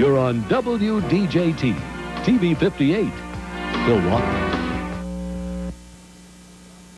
You're on WDJT, TV 58, Milwaukee.